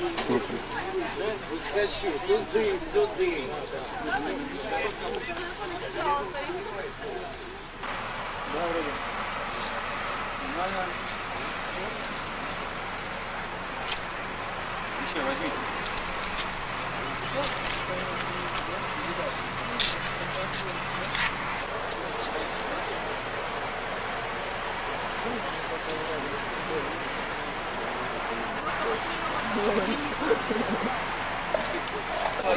сейчас посмотрим. Выскочу туди, сюди. Еще Блин,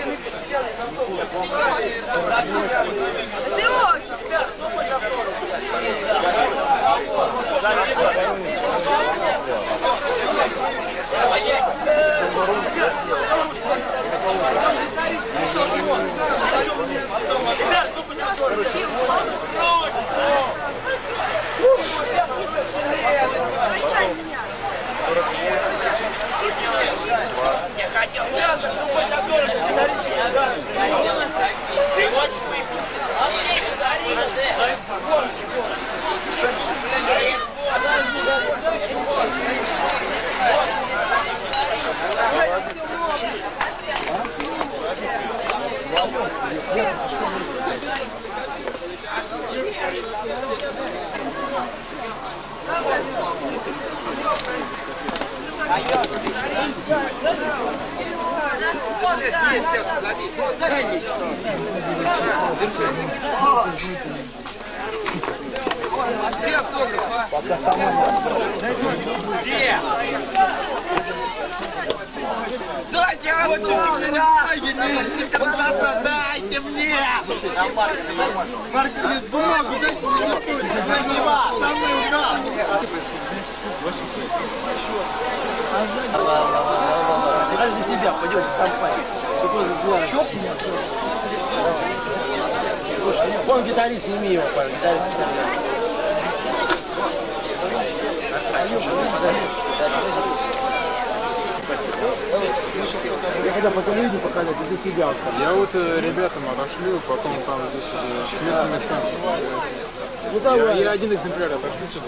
мы потеряли, нас возьми. Дайте автограф! Пожалуйста, дайте мне! Марк, бумагу дайте мне Самый удар! Ради для себя пойдете в компанию. Слушай, он гитарист, сними его, парень, гитарист. Я хотел потом люди показать, и для себя оставил. Я вот э, ребятам отошлю, потом там здесь э, с местными сам. Ну давай. Я один экземпляр отошлю, чтобы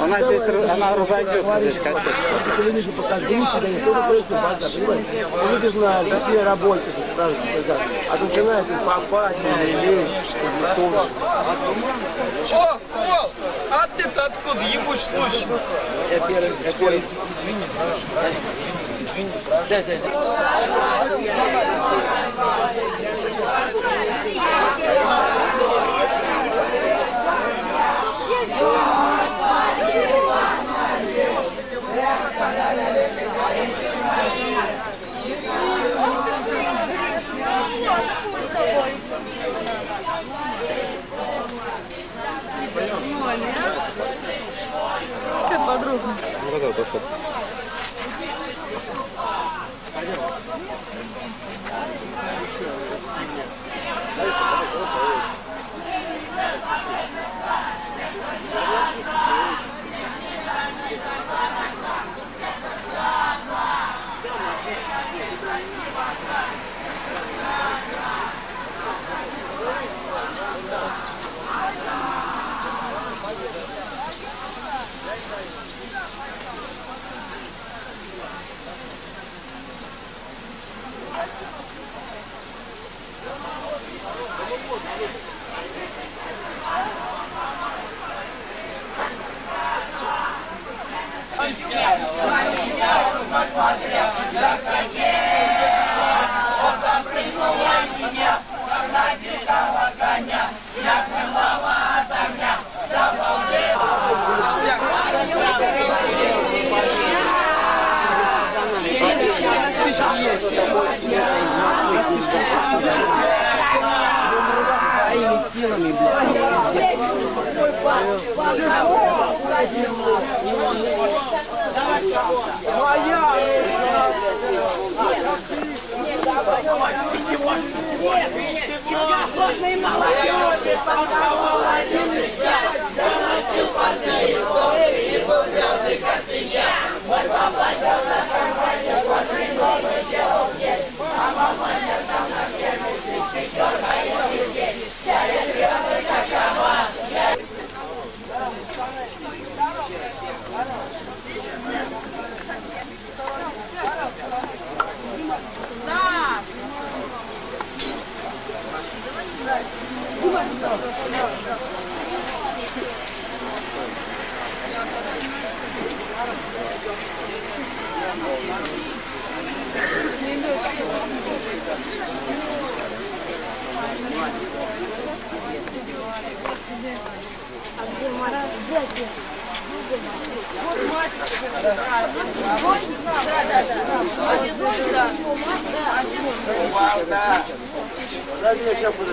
Она здесь, раз- она разойдется здесь кассета. Ты видишь, показывай, тебя не что происходит, понимаешь? Ты видишь на листе работы, ты сразу. А ты начинаешь попать, или лень, О, Фол! А ты-то откуда, ебучий случай? Я первый, я первый. Да, да, да. 是。пацаны, Моя! Нет, нет, нет, нет, нет, нет, нет, нет, нет, нет, нет,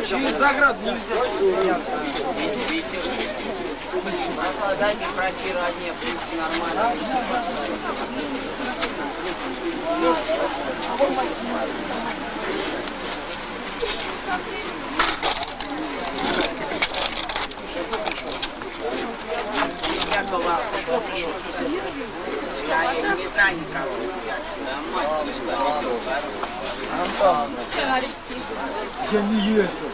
Через заграду нельзя. Дайте прокирание, в принципе, нормально. Якова, Я не ездил.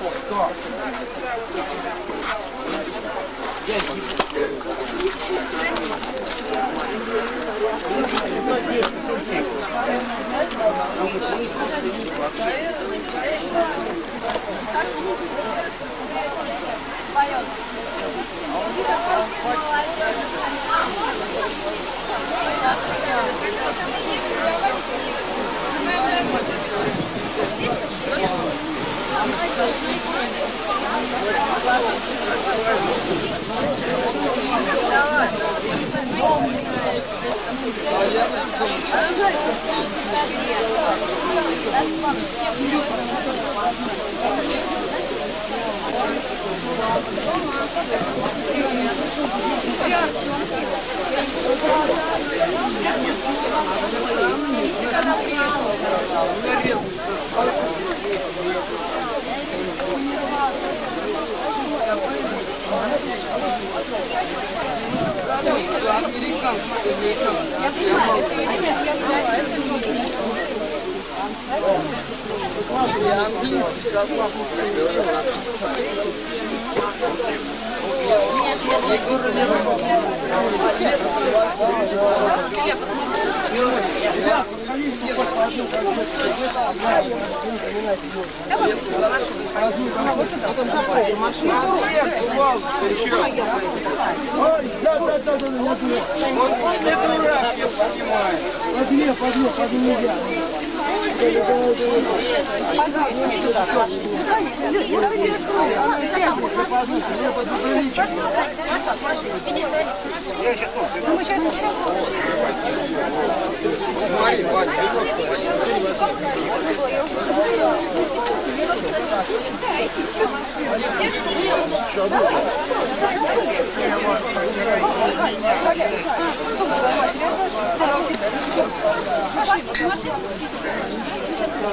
Ой, да, да, да, да, вот мне. Он не Возьми, возьми, возьми, нельзя. Машина, машина. Нет,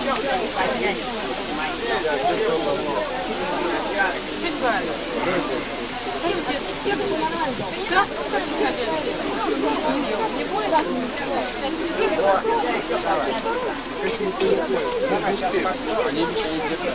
Что? Не будет? Они ничего не держат.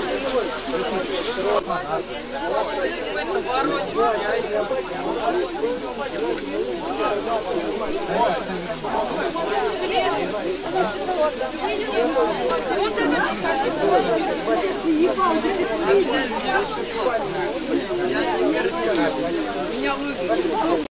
Меня вызвали.